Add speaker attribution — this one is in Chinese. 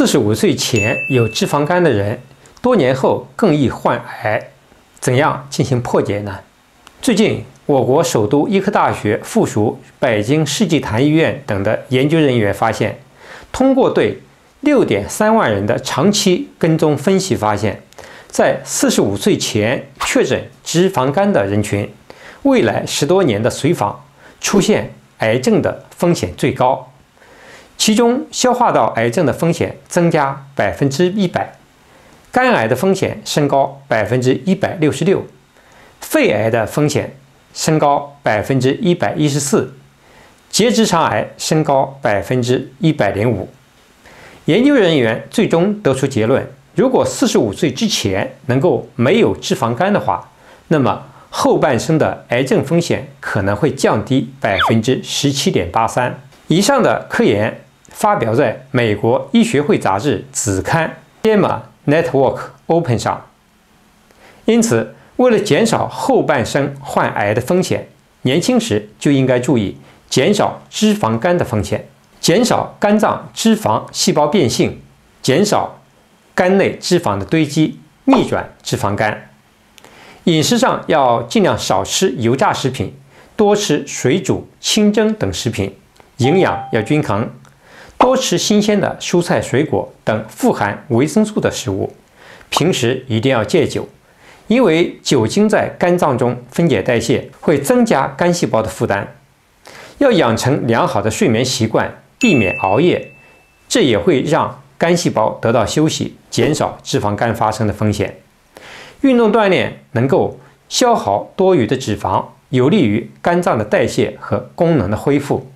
Speaker 1: 四十五岁前有脂肪肝的人，多年后更易患癌，怎样进行破解呢？最近，我国首都医科大学附属北京世纪坛医院等的研究人员发现，通过对六点三万人的长期跟踪分析，发现，在四十五岁前确诊脂肪肝的人群，未来十多年的随访出现癌症的风险最高，其中消化道癌症的风险增加百分之一百，肝癌的风险升高百分之一百六十六。肺癌的风险升高百分之一百一十四，结直肠癌升高百分之一百零五。研究人员最终得出结论：如果四十五岁之前能够没有脂肪肝的话，那么后半生的癌症风险可能会降低百分之十七点八三。以上的科研发表在美国医学会杂志子刊《JAMA Network Open》上，因此。为了减少后半生患癌的风险，年轻时就应该注意减少脂肪肝的风险，减少肝脏脂肪细胞变性，减少肝内脂肪的堆积，逆转脂肪肝。饮食上要尽量少吃油炸食品，多吃水煮、清蒸等食品，营养要均衡，多吃新鲜的蔬菜水果等富含维生素的食物。平时一定要戒酒。因为酒精在肝脏中分解代谢，会增加肝细胞的负担。要养成良好的睡眠习惯，避免熬夜，这也会让肝细胞得到休息，减少脂肪肝发生的风险。运动锻炼能够消耗多余的脂肪，有利于肝脏的代谢和功能的恢复。